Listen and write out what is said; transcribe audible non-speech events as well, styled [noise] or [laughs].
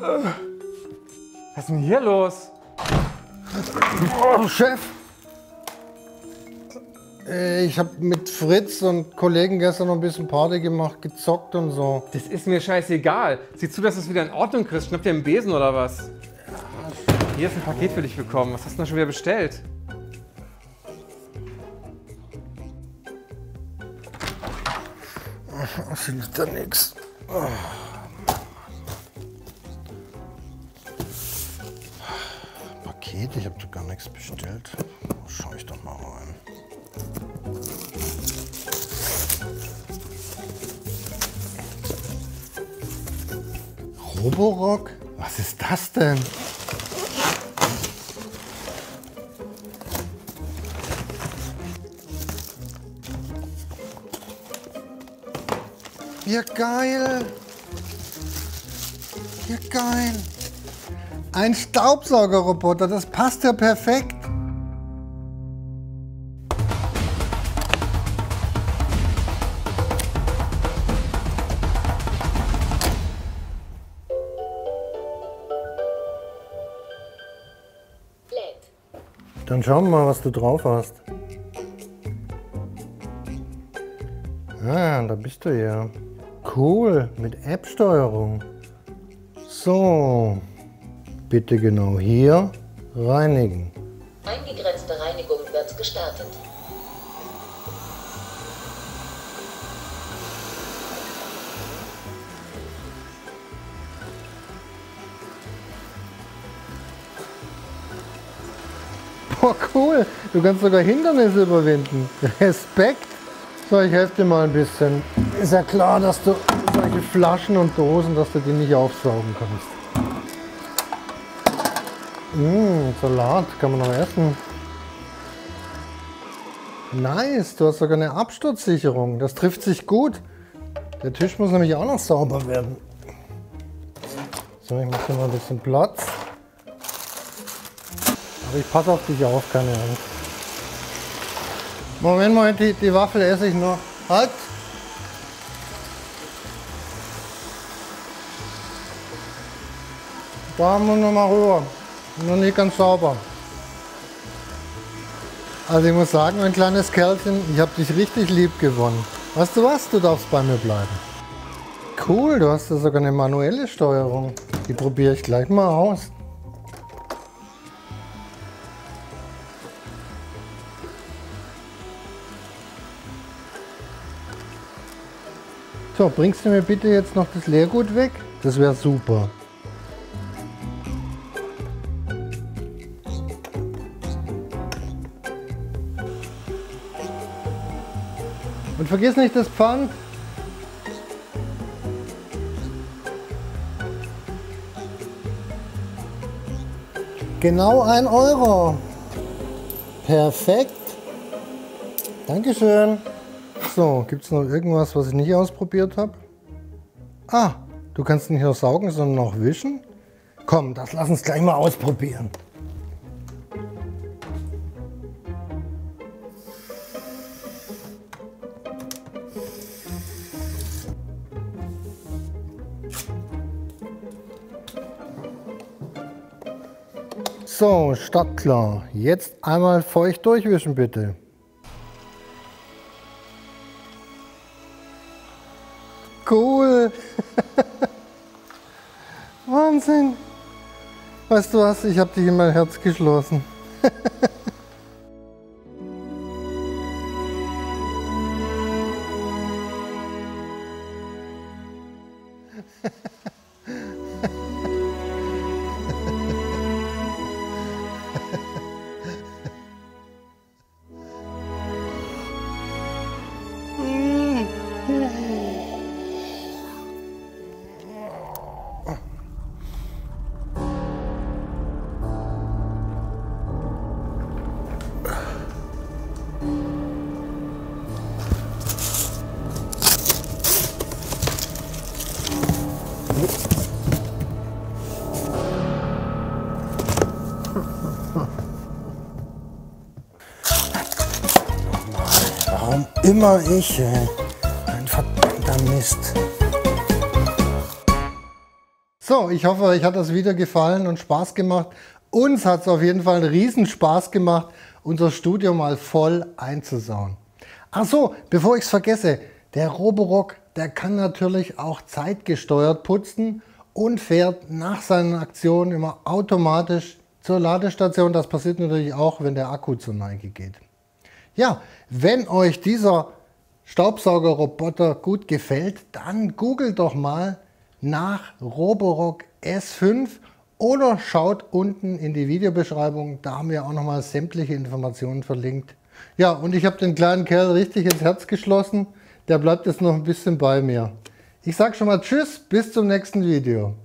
Was ist denn hier los? Oh, Chef! Äh, Ich habe mit Fritz und Kollegen gestern noch ein bisschen Party gemacht, gezockt und so. Das ist mir scheißegal. Sieh zu, dass du es wieder in Ordnung kriegst. Schnapp dir einen Besen oder was? Hier ist ein Paket für dich bekommen. Was hast du denn schon wieder bestellt? Findet da nix. Paket? Ich habe doch gar nichts bestellt. Schau ich doch mal rein. Roborock? Was ist das denn? Ja, geil. Ja, geil. Ein Staubsaugerroboter, das passt ja perfekt. Dann schauen wir mal, was du drauf hast. Ah, da bist du ja. Cool, mit App-Steuerung. So, bitte genau hier reinigen. Eingegrenzte Reinigung wird gestartet. Boah, cool. Du kannst sogar Hindernisse überwinden. Respekt. So, ich helfe dir mal ein bisschen. Ist ja klar, dass du solche Flaschen und Dosen, dass du die nicht aufsaugen kannst. Mmh, Salat kann man noch essen. Nice, du hast sogar eine Absturzsicherung. Das trifft sich gut. Der Tisch muss nämlich auch noch sauber werden. So, ich mache hier mal ein bisschen Platz. Aber ich passe auf dich auf, keine Angst. Moment, Moment, die, die Waffel esse ich noch. Halt! Da wir noch mal rüber. Noch nicht ganz sauber. Also ich muss sagen, mein kleines Kerlchen, ich habe dich richtig lieb gewonnen. Weißt du was? Du darfst bei mir bleiben. Cool, du hast ja sogar eine manuelle Steuerung. Die probiere ich gleich mal aus. So, bringst du mir bitte jetzt noch das Leergut weg? Das wäre super. Und vergiss nicht das Pfand. Genau ein Euro. Perfekt. Dankeschön. So, gibt es noch irgendwas, was ich nicht ausprobiert habe? Ah, du kannst nicht nur saugen, sondern auch wischen? Komm, das lass uns gleich mal ausprobieren. So, startklar. Jetzt einmal feucht durchwischen, bitte. Cool. [laughs] Wahnsinn. Weißt du was, ich habe dich in mein Herz geschlossen. [laughs] Warum immer ich? ey? Ein verdammter Mist. So, ich hoffe, euch hat das Video gefallen und Spaß gemacht. Uns hat es auf jeden Fall riesen Spaß gemacht, unser Studio mal voll einzusauen. Ach so, bevor ich es vergesse, der Roborock, der kann natürlich auch zeitgesteuert putzen und fährt nach seinen Aktionen immer automatisch zur Ladestation. Das passiert natürlich auch, wenn der Akku zur Neige geht. Ja, wenn euch dieser Staubsaugerroboter gut gefällt, dann googelt doch mal nach Roborock S5 oder schaut unten in die Videobeschreibung, da haben wir auch nochmal sämtliche Informationen verlinkt. Ja, und ich habe den kleinen Kerl richtig ins Herz geschlossen. Der bleibt jetzt noch ein bisschen bei mir. Ich sage schon mal Tschüss, bis zum nächsten Video.